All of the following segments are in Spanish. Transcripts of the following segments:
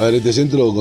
A ver, este centro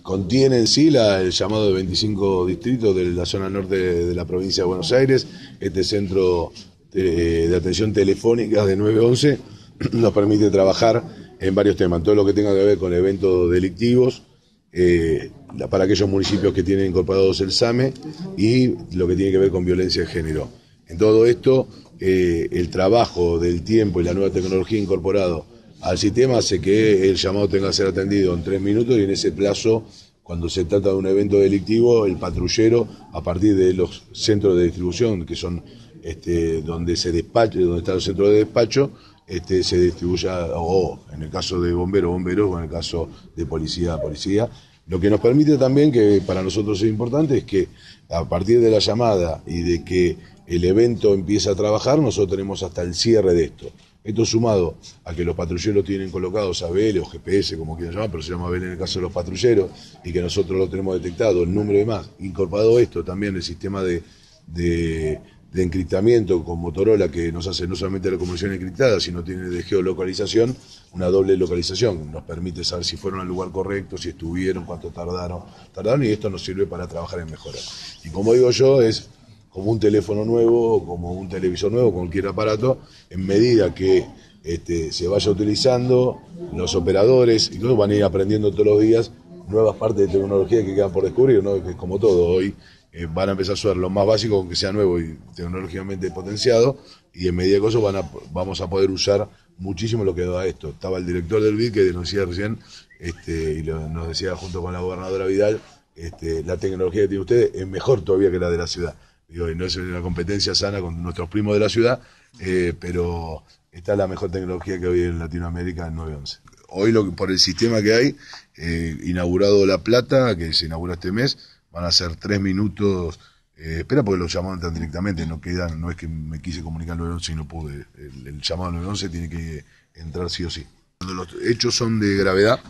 contiene en sí el llamado de 25 distritos de la zona norte de, la provincia de Buenos Aires. Este centro de, atención telefónica de 911 nos permite trabajar en varios temas, todo lo que tenga que ver con eventos delictivos, eh, para aquellos municipios que tienen incorporados el SAME y lo que tiene que ver con violencia de género. En todo esto, eh, el trabajo del tiempo y la nueva tecnología incorporado al sistema hace que el llamado tenga que ser atendido en tres minutos y en ese plazo, cuando se trata de un evento delictivo, el patrullero, a partir de los centros de distribución, que son este, donde se despacha, donde están los centros de despacho, este, se distribuya, o en el caso de bomberos, bomberos, o en el caso de policía, policía. Lo que nos permite también, que para nosotros es importante, es que a partir de la llamada y de que el evento empieza a trabajar, nosotros tenemos hasta el cierre de esto. Esto sumado a que los patrulleros tienen colocados ABL o GPS, como quieran llamar, pero se llama ABL en el caso de los patrulleros, y que nosotros lo tenemos detectado, el número de más, incorporado esto también el sistema de, de, encriptamiento con Motorola que nos hace no solamente la comunicación encriptada, sino tiene de geolocalización, una doble localización, nos permite saber si fueron al lugar correcto, si estuvieron, cuánto tardaron, tardaron, y esto nos sirve para trabajar en mejorar. Y como digo yo, es como un teléfono nuevo, como un televisor nuevo, cualquier aparato, en medida que este, se vaya utilizando, los operadores, y todos van a ir aprendiendo todos los días nuevas partes de tecnología que quedan por descubrir, ¿no? que es como todo, hoy eh, van a empezar a usar lo más básico, aunque sea nuevo y tecnológicamente potenciado, y en medida que eso van a, vamos a poder usar muchísimo lo que da esto. Estaba el director del BID que nos recién, este, y nos decía junto con la gobernadora Vidal, este, la tecnología que tiene ustedes es mejor todavía que la de la ciudad. Digo, no es una competencia sana con nuestros primos de la ciudad, eh, pero está la mejor tecnología que hoy en Latinoamérica en 911. Hoy, lo, por el sistema que hay, eh, inaugurado La Plata, que se inaugura este mes, van a ser tres minutos. Eh, espera, porque lo llamaron tan directamente, no quedan, no es que me quise comunicar 911 y no pude. El, llamado 911 tiene que entrar sí o sí. Cuando los hechos son de gravedad,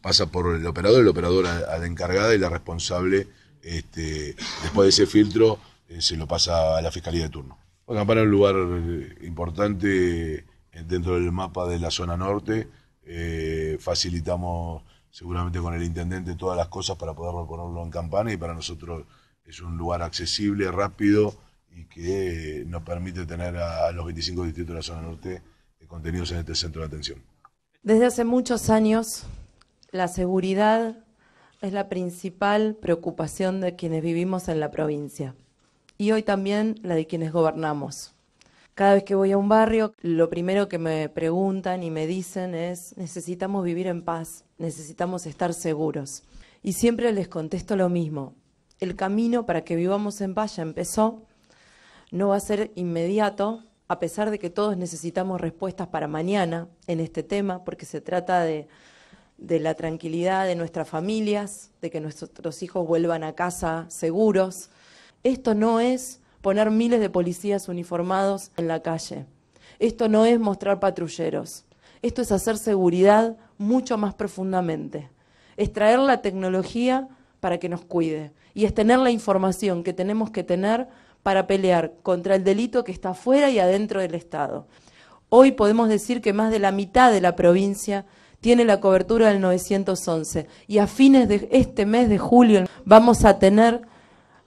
pasa por el operador, el operador a la encargada y la responsable este, después de ese filtro eh, se lo pasa a la Fiscalía de turno. Bueno, para un lugar eh, importante dentro del mapa de la zona norte, eh, facilitamos seguramente con el intendente todas las cosas para poder ponerlo en campana y para nosotros es un lugar accesible, rápido y que nos permite tener a, los 25 distritos de la zona norte contenidos en este centro de atención. Desde hace muchos años, la seguridad es la principal preocupación de quienes vivimos en la provincia y hoy también la de quienes gobernamos. Cada vez que voy a un barrio, lo primero que me preguntan y me dicen es, necesitamos vivir en paz, necesitamos estar seguros. Y siempre les contesto lo mismo, el camino para que vivamos en paz ya empezó, no va a ser inmediato, a pesar de que todos necesitamos respuestas para mañana en este tema, porque se trata de de la tranquilidad de nuestras familias, de que nuestros hijos vuelvan a casa seguros. Esto no es poner miles de policías uniformados en la calle. Esto no es mostrar patrulleros. Esto es hacer seguridad mucho más profundamente. Es traer la tecnología para que nos cuide. Y es tener la información que tenemos que tener para pelear contra el delito que está fuera y adentro del Estado. Hoy podemos decir que más de la mitad de la provincia tiene la cobertura del 911 y a fines de este mes de julio vamos a tener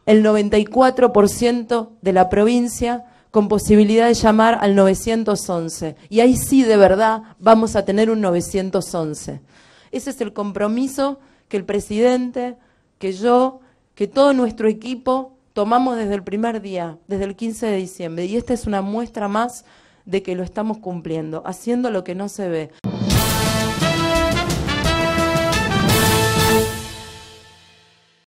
el 94% de la provincia con posibilidad de llamar al 911 y ahí sí de verdad vamos a tener un 911. Ese es el compromiso que el presidente, que yo, que todo nuestro equipo tomamos desde el primer día, desde el 15 de diciembre y esta es una muestra más de que lo estamos cumpliendo, haciendo lo que no se ve.